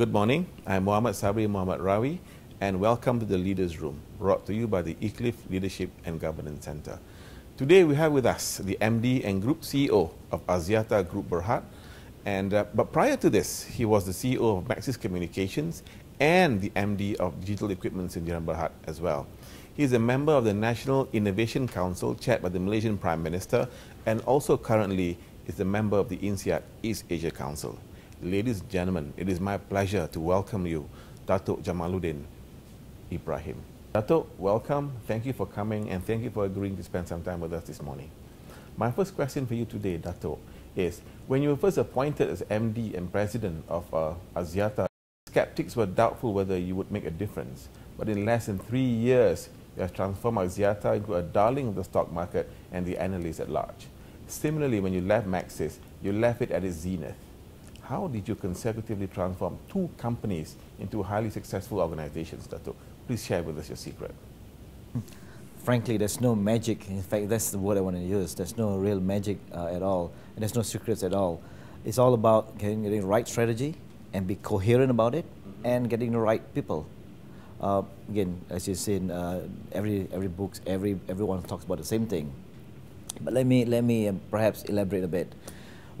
Good morning. I'm Muhammad Sabri Muhammad Rawi, and welcome to the Leaders Room, brought to you by the Iclif Leadership and Governance Center. Today we have with us the MD and Group CEO of Axiata Group Berhad, and uh, but prior to this, he was the CEO of Maxis Communications and the MD of Digital Equipment Sdn Berhad as well. He is a member of the National Innovation Council, chaired by the Malaysian Prime Minister, and also currently is a member of the INSEAD East Asia Council. Ladies and gentlemen, it is my pleasure to welcome you, Datuk Jamaludin Ibrahim. Datuk, welcome. Thank you for coming and thank you for agreeing to spend some time with us this morning. My first question for you today, Datuk, is when you were first appointed as MD and President of uh, skeptics were doubtful whether you would make a difference. But in less than three years, you have transformed Axiata into a darling of the stock market and the analysts at large. Similarly, when you left Maxis, you left it at its zenith how did you consecutively transform two companies into highly successful organizations, Dato? Please share with us your secret. Frankly, there's no magic. In fact, that's the word I want to use. There's no real magic uh, at all, and there's no secrets at all. It's all about getting, the right strategy and be coherent about it, mm-hmm. and getting the right people. Uh, again, as you see in uh, every every books, every everyone talks about the same thing. But let me let me uh, perhaps elaborate a bit.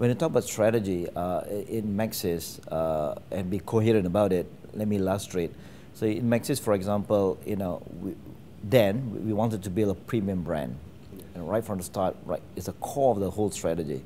When you talk about strategy uh, in Maxis uh, and be coherent about it, let me illustrate. So in Maxis, for example, you know, we, then we wanted to build a premium brand, and right from the start, right, it's a core of the whole strategy.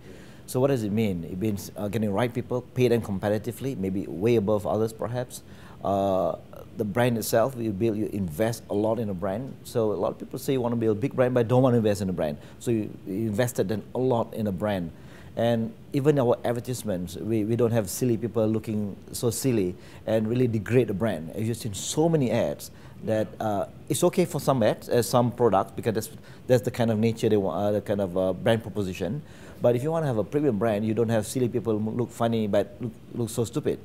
So what does it mean? It means uh, getting right people, pay them competitively, maybe way above others, perhaps. Uh, the brand itself, you build, you invest a lot in a brand. So a lot of people say you want to build a big brand, but don't want to invest in a brand. So you, you invested then a lot in a brand. And even our advertisements, we, we don't have silly people looking so silly and really degrade the brand. Just seen so many ads that uh, it's okay for some ads, uh, some products, because that's, that's the kind of nature they want, uh, the kind of uh, brand proposition. But if you want to have a premium brand, you don't have silly people look funny but look, look so stupid.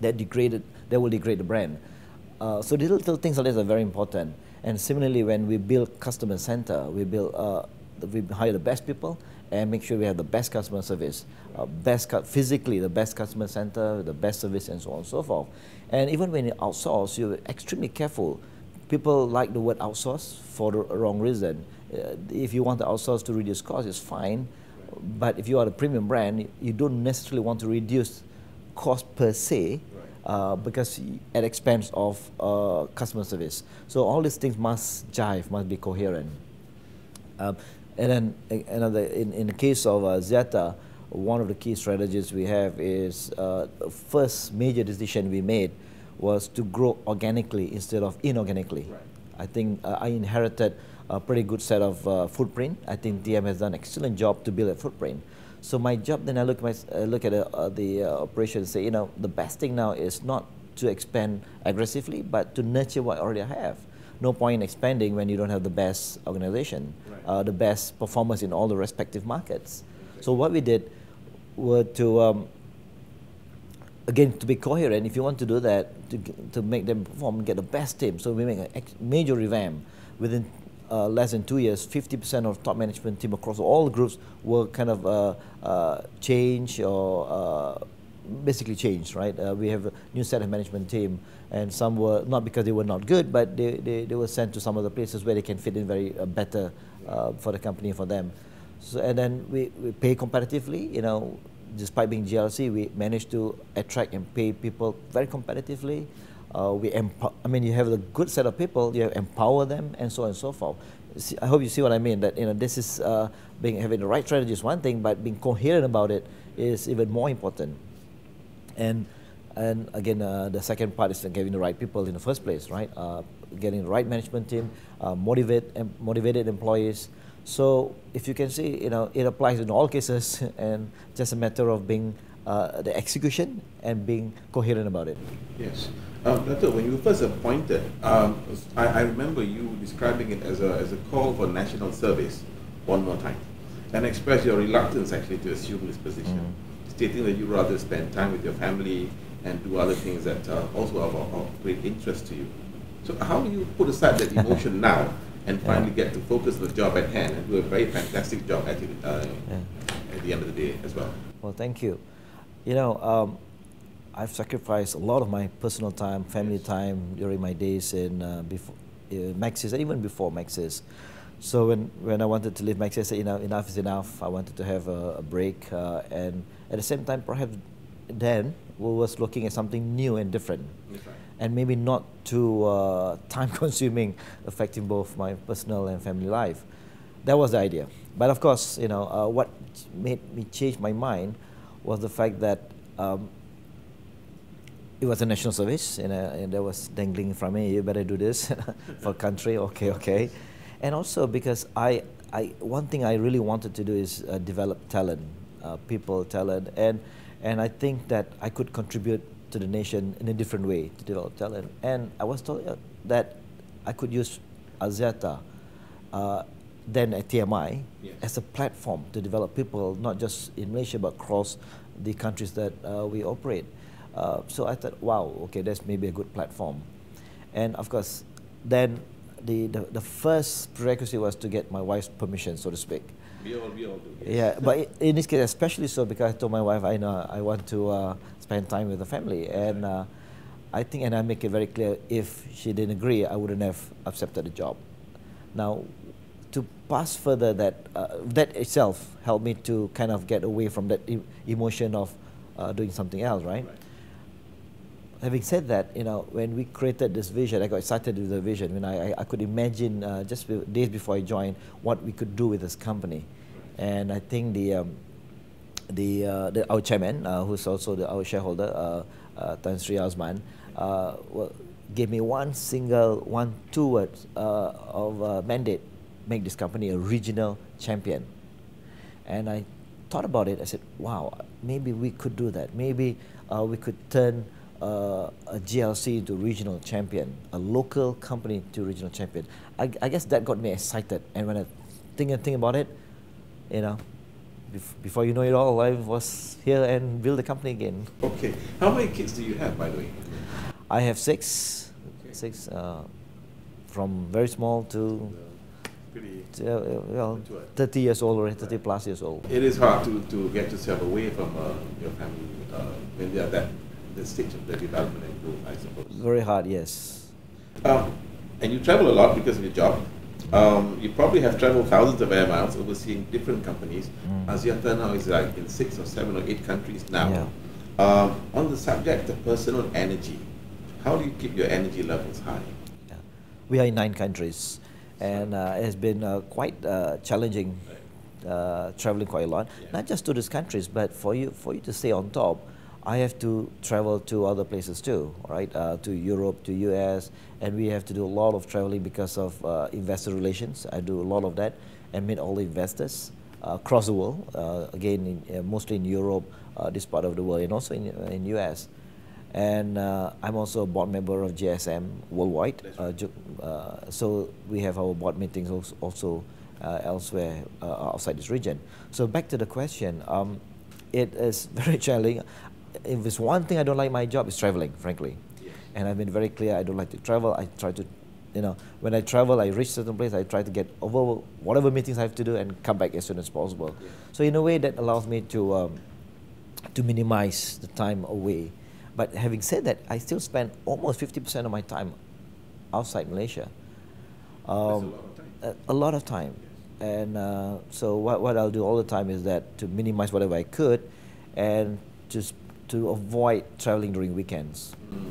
That degraded, that will degrade the brand. Uh, so little, little things like this are very important. And similarly, when we build customer center, we build, uh, we hire the best people, and make sure we have the best customer service, uh, best physically the best customer center, the best service, and so on and so forth. And even when you outsource, you're extremely careful. People like the word outsource for the wrong reason. Uh, if you want to outsource to reduce costs, it's fine. But if you are a premium brand, you don't necessarily want to reduce cost per se. Uh, because at expense of uh, customer service. So all these things must jive, must be coherent. Um, and then another, in, in the case of uh, Zeta, one of the key strategies we have is uh, the first major decision we made was to grow organically instead of inorganically. Right. I think uh, I inherited a pretty good set of uh, footprint. I think TM has done an excellent job to build a footprint. So my job then I look, my, uh, look at uh, the uh, operation and say, you know, the best thing now is not to expand aggressively, but to nurture what I already have no point in expanding when you don't have the best organization, right. uh, the best performers in all the respective markets. So what we did were to, um, again, to be coherent, if you want to do that, to, to make them perform, get the best team. So we make a major revamp. Within uh, less than two years, 50% of top management team across all groups were kind of uh, uh, change or uh, basically changed, right? Uh, we have a new set of management team, and some were not because they were not good, but they, they, they were sent to some other places where they can fit in very uh, better uh, for the company for them. So, and then we, we pay competitively, you know, despite being GLC, we managed to attract and pay people very competitively. Uh, we I mean, you have a good set of people, you empower them, and so on and so forth. See, I hope you see what I mean. That you know, this is uh, being having the right strategy is one thing, but being coherent about it is even more important. And and again, uh, the second part is getting the right people in the first place, right? Uh, getting the right management team, uh, motivate, motivated employees. So if you can see, you know, it applies in all cases, and just a matter of being uh, the execution and being coherent about it. Yes. Um, when you were first appointed, um, I, I, remember you describing it as a, as a call for national service one more time and express your reluctance actually to assume this position. Mm -hmm stating that you rather spend time with your family and do other things that are also of, of great interest to you. So how do you put aside that emotion now and finally get to focus on the job at hand and do a very fantastic job at, uh, yeah. at the end of the day as well? Well, thank you. You know, um, I've sacrificed a lot of my personal time, family time during my days in uh, before uh, Maxis, and even before Maxis. So when, when I wanted to leave Maxis, I said enough, enough is enough. I wanted to have a, a break, uh, and at the same time, perhaps then we was looking at something new and different, right. and maybe not too uh, time-consuming, affecting both my personal and family life. That was the idea. But of course, you know, uh, what made me change my mind was the fact that um, it was a national service, and, uh, and there was dangling from me. You better do this for country. Okay, okay. And also because I, I, one thing I really wanted to do is uh, develop talent, uh, people talent, and and I think that I could contribute to the nation in a different way to develop talent. And I was told uh, that I could use Axiata, uh, then at TMI, yes. as a platform to develop people, not just in Malaysia, but across the countries that uh, we operate. Uh, so I thought, wow, okay, that's maybe a good platform. And of course, then the, the, the first prerequisite was to get my wife's permission, so to speak. We all, we all do. Yes. Yeah, but in this case, especially so because I told my wife I know I want to uh, spend time with the family, and uh, I think, and I make it very clear, if she didn't agree, I wouldn't have accepted the job. Now, to pass further, that uh, that itself helped me to kind of get away from that e emotion of uh, doing something else, right? right? Having said that, you know, when we created this vision, I got excited with the vision. When I, I, could imagine uh, just days before I joined what we could do with this company, and I think the um, the, uh, the our chairman, uh, who's also the, our shareholder, uh, uh, Tan Sri Azman, uh, well, gave me one single one two words of mandate, make this company a regional champion, and I thought about it. I said, wow, maybe we could do that. Maybe we could turn uh, a GLC to regional champion, a local company to regional champion. I, I, guess that got me excited. And when I think and think about it, you know, bef before you know it all, I was here and build the company again. Okay. How many kids do you have, by the way? I have six. Okay. Six, uh, from very small to. Pretty uh, well, 30 years old or 30 plus years old. It is hard to, to get yourself away from uh, your family uh, when they are that the stage of the development and growth, I suppose. Very hard, yes. Um, and you travel a lot because of your job. Um, you probably have traveled thousands of air miles overseeing different companies. Mm. Axiata now is like in six or seven or eight countries now. Yeah. Um, on the subject of personal energy, how do you keep your energy levels high? Yeah. We are in nine countries, and uh, it has been uh, quite uh, challenging uh, traveling quite a lot. Yeah. Not just to these countries, but for you for you to stay on top I have to travel to other places too, right? Uh, to Europe, to US, and we have to do a lot of traveling because of uh, investor relations. I do a lot of that and meet all the investors uh, across the world. Uh, again, in, uh, mostly in Europe, uh, this part of the world, and also in in US. And I'm also a board member of GSM worldwide. so we have our board meetings also, also elsewhere outside this region. So back to the question. Um, it is very challenging if there's one thing I don't like my job, is traveling, frankly. Yes. And I've been very clear, I don't like to travel. I try to, you know, when I travel, I reach certain place, I try to get over whatever meetings I have to do and come back as soon as possible. Yeah. So in a way, that allows me to, um, to minimize the time away. But having said that, I still spend almost 50% of my time outside Malaysia. Um, a, a, lot of time. And uh, so what, what I'll do all the time is that to minimize whatever I could and just to avoid traveling during weekends. Mm.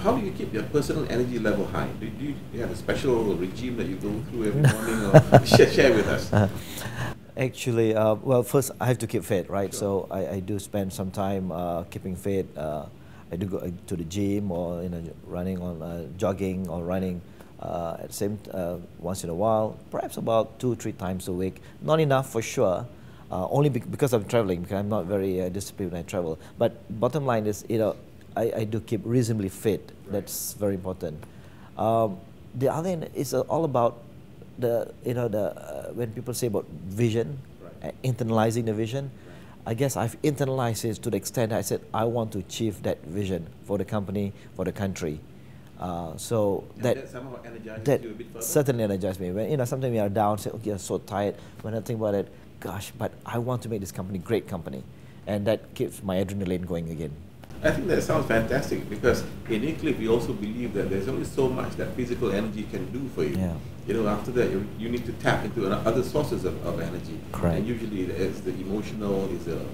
How do you keep your personal energy level high? Do you, do you have a special regime that you go through every morning? Or share, share with us. Uh, actually, uh, well, first I have to keep fit, right? Sure. So I, I do spend some time uh, keeping fit. Uh, I do go uh, to the gym or you know running on uh, jogging or running. at the same once in a while, perhaps about two three times a week. Not enough for sure, uh, only be because I'm traveling, because I'm not very uh, disciplined when I travel. But bottom line is, you know, I, I do keep reasonably fit. Right. That's very important. Um, the other end is uh, all about the, you know, the uh, when people say about vision, right. Uh, internalizing the vision. I guess I've internalized it to the extent I said I want to achieve that vision for the company, for the country. Uh, so and that, that somehow energizes that you a bit further? certainly energizes me. When you know sometimes we are down, say, okay, I'm so tired. When I think about it, gosh, but I want to make this company great company. And that keeps my adrenaline going again. I think that sounds fantastic because in Iclif we also believe that there's only so much that physical energy can do for you. Yeah. You know, after that you, you need to tap into other sources of, of energy. Correct. And usually it's the emotional, is a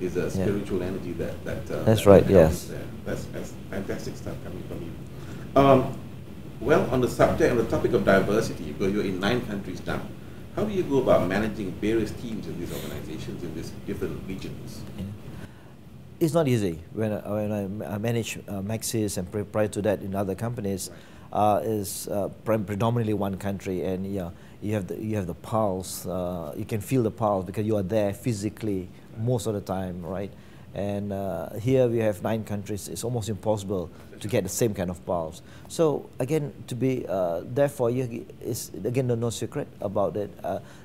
is a spiritual yeah. energy that that. Uh, that's that right. Yes. That's that's fantastic stuff coming from you. Um, well, on the subject, on the topic of diversity, because you're in nine countries now, how do you go about managing various teams in these organizations in these different regions? It's not easy. When I, when I, manage uh, Maxis and pre prior to that in other companies, uh, is uh, pre predominantly one country, and yeah, you have the you have the pulse. Uh, you can feel the pulse because you are there physically most of the time, right? And uh, here we have nine countries. It's almost impossible to get the same kind of pulse. So again, to be uh, therefore, you is again no, secret about it.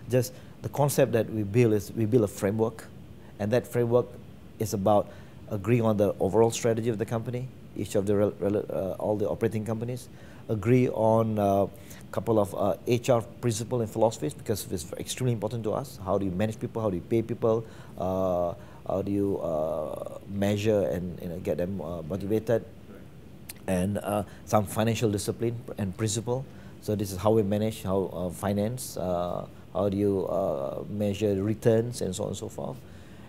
just the concept that we build is we build a framework, and that framework is about agreeing on the overall strategy of the company, each of the uh, all the operating companies, agree on a uh, couple of uh, HR principles and philosophies because it's extremely important to us. How do you manage people? How do you pay people? Uh, how do you uh, measure and you know, get them uh, motivated? And some financial discipline and principle. So this is how we manage how finance. how do you measure returns and so on and so forth,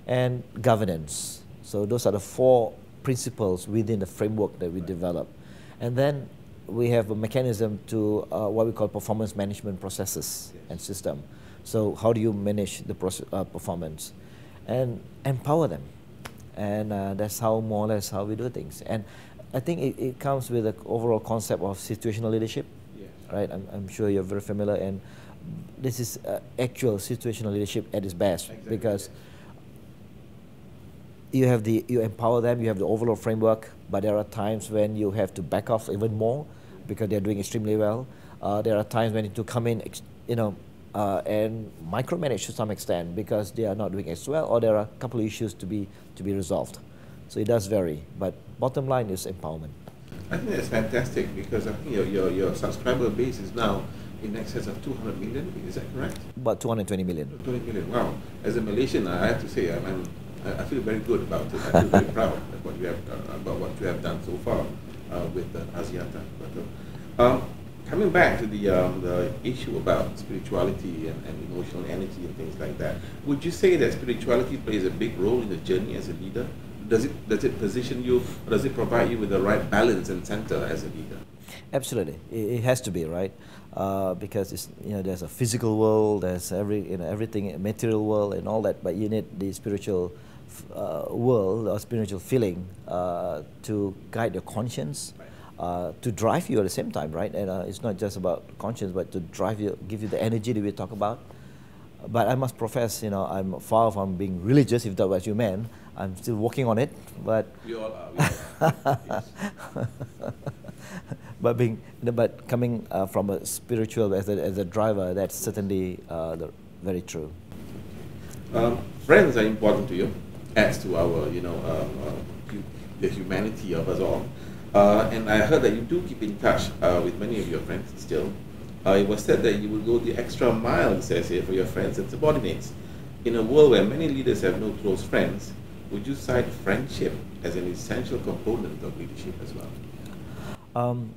and governance. So those are the four principles within the framework that we develop. And then we have a mechanism to uh, what we call performance management processes yes. and system. So how do you manage the uh, performance and empower them? And uh, that's how more or less how we do things. And I think it, it comes with the overall concept of situational leadership, yes. right? I'm, I'm, sure you're very familiar. And this is uh, actual situational leadership at its best exactly. because you have the you empower them you have the overall framework but there are times when you have to back off even more because they're doing extremely well uh, there are times when you need to come in you know uh, and micromanage to some extent because they are not doing as well or there are a couple of issues to be to be resolved so it does vary but bottom line is empowerment I think that's fantastic because I think your, your, your subscriber base is now in excess of 200 million, is that correct? About 220 million. 20 million, wow. As a Malaysian, I have to say, I'm, I'm I, feel very good about it. I feel very proud of what you have done, about what you have done so far uh, with uh. But, uh, um, coming back to the, um, the issue about spirituality and, and, emotional energy and things like that, would you say that spirituality plays a big role in the journey as a leader? Does it, does it position you, or does it provide you with the right balance and center as a leader? Absolutely, it, it has to be right. Uh, because it's you know there's a physical world, there's every you know everything, material world, and all that. But you need the spiritual uh, world or spiritual feeling uh, to guide your conscience, uh, to drive you at the same time, right? And uh, it's not just about conscience, but to drive you, give you the energy that we talk about. But I must profess, you know, I'm far from being religious, if that was you meant. I'm still working on it, but. We all are. We all are. but being, but coming uh, from a spiritual as a, as a driver, that's certainly uh, the, very true. Um, friends are important to you adds to our, you know, um, uh, the humanity of us all. Uh, and I heard that you do keep in touch uh, with many of your friends still. Uh, it was said that you would go the extra mile, it says here, for your friends and subordinates. In a world where many leaders have no close friends, would you cite friendship as an essential component of leadership as well? Um,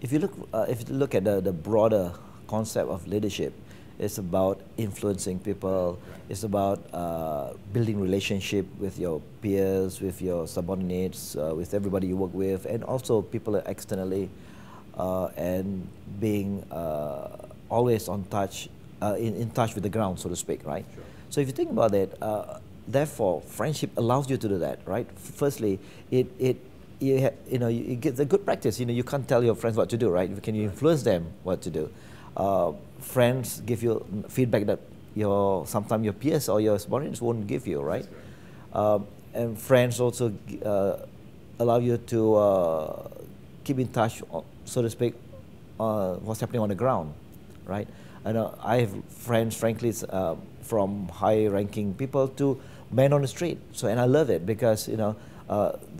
if you look, uh, if you look at the, the broader concept of leadership, it's about influencing people. It's about uh, building relationship with your peers, with your subordinates, uh, with everybody you work with, and also people externally, uh, and being uh, always on touch, uh, in, in touch with the ground, so to speak, right? Sure. So if you think about it, uh, therefore, friendship allows you to do that, right? Firstly, it, it you, you know, you get the good practice. You know, you can't tell your friends what to do, right? Can you influence them what to do? Uh, friends give you feedback that your sometimes your peers or your subordinates won't give you, right? Um, and friends also uh, allow you to uh, keep in touch, uh, so to speak, uh, what's happening on the ground, right? I know I have friends, frankly, uh, from high-ranking people to men on the street. So, and I love it because you know,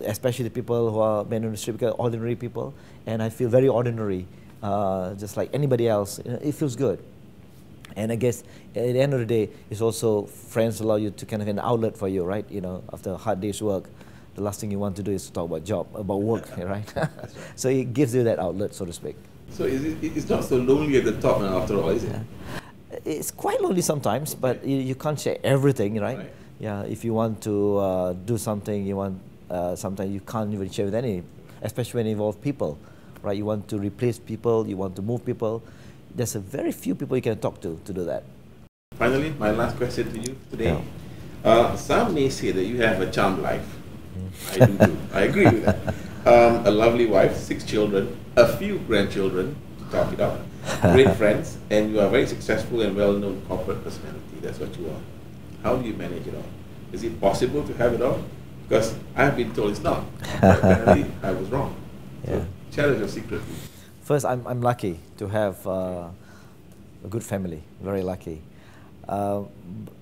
especially the people who are men on the street, because ordinary people, and I feel very ordinary uh, just like anybody else. It feels good. And I guess at the end of the day, it's also friends allow you to kind of an outlet for you, right? You know, after a hard day's work, the last thing you want to do is to talk about job, about work, right? So it gives you that outlet, so to speak. So is it, it's not so lonely at the top now after all, is it? Yeah. It's quite lonely sometimes, but you, you can't share everything, right? right? Yeah, if you want to uh, do something, you want uh, sometimes you can't even share with any, especially when it involves people, right? You want to replace people, you want to move people. There's a very few people you can talk to to do that. Finally, my last question to you today. Yeah. Uh, some may say that you have a charmed life. Mm. I do too. I agree with that. Um, a lovely wife, six children, a few grandchildren, to talk it up, great friends, and you are very successful and well-known corporate personality. That's what you are. How do you manage it all? Is it possible to have it all? Because I've been told it's not. apparently, I was wrong. Yeah. So, share your secret. First, I'm, I'm lucky to have uh, a good family, very lucky. Uh,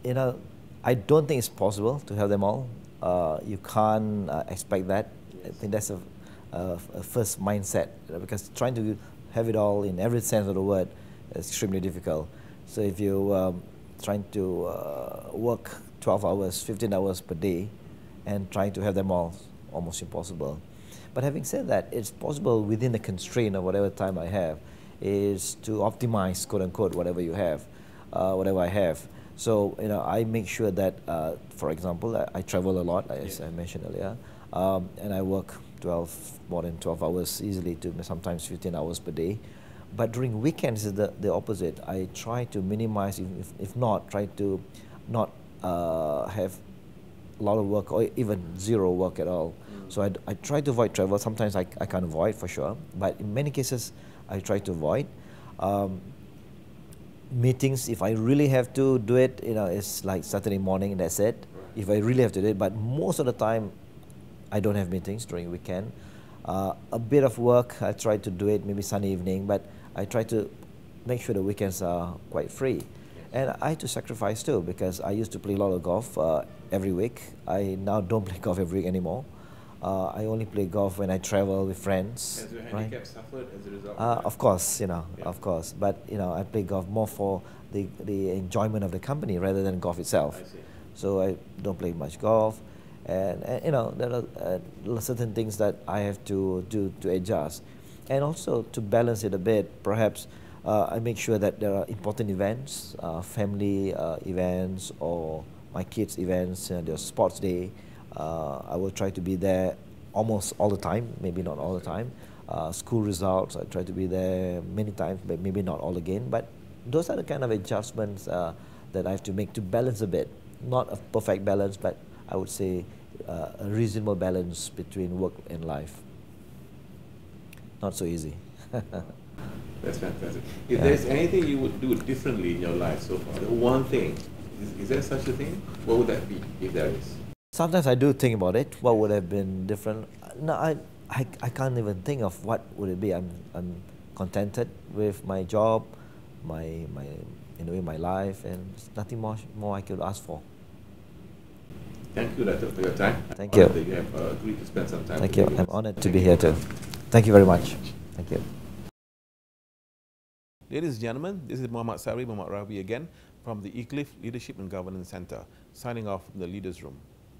you know, I don't think it's possible to have them all. Uh, you can't uh, expect that. I think that's a, a, a, first mindset because trying to have it all in every sense of the word is extremely difficult. So if you um, trying to uh, work 12 hours, 15 hours per day, and trying to have them all almost impossible. But having said that, it's possible within the constraint of whatever time I have, is to optimize quote unquote whatever you have, uh, whatever I have. So you know, I make sure that, uh, for example, I, I, travel a lot, as I mentioned earlier, um, and I work 12 more than 12 hours easily to sometimes 15 hours per day. But during weekends is the, the opposite. I try to minimize, if, if not, try to not uh, have a lot of work or even zero work at all. So I, I try to avoid travel. Sometimes I, I can't avoid for sure, but in many cases I try to avoid. Um, meetings, if I really have to do it, you know, it's like Saturday morning, that's it. If I really have to do it, but most of the time I don't have meetings during weekend. Uh, a bit of work, I try to do it maybe Sunday evening, but I try to make sure the weekends are quite free. And I had to sacrifice too because I used to play a lot of golf uh, every week. I now don't play golf every week anymore. Uh, I only play golf when I travel with friends. Has your handicap right? suffered as a result? Uh, of course, you know, yeah. of course. But you know, I play golf more for the the enjoyment of the company rather than golf itself. I so I don't play much golf, and, and you know there are uh, certain things that I have to do to adjust, and also to balance it a bit. Perhaps uh, I make sure that there are important events, uh, family uh, events, or my kids' events, you know, their sports day. Uh, I will try to be there almost all the time, maybe not all the time. Uh, school results, I try to be there many times, but maybe not all again. But those are the kind of adjustments uh, that I have to make to balance a bit. Not a perfect balance, but I would say uh, a reasonable balance between work and life. Not so easy. That's fantastic. If yeah. there's anything you would do differently in your life so far, the one thing, is, is there such a thing? What would that be, if there is? Sometimes I do think about it. What would have been different? No, I, I, I can't even think of what would it be. I'm, I'm contented with my job, my, my, in a way, my life, and nothing more, more I could ask for. Thank you, Dato, for your time. Thank you. you have uh, agreed to spend some time. Thank you. I'm honored to be here too. Thank you very much. Thank you. Ladies and gentlemen, this is Muhammad Sabri Muhammad Rawi again from the Iclif Leadership and Governance Center, signing off from the Leaders Room.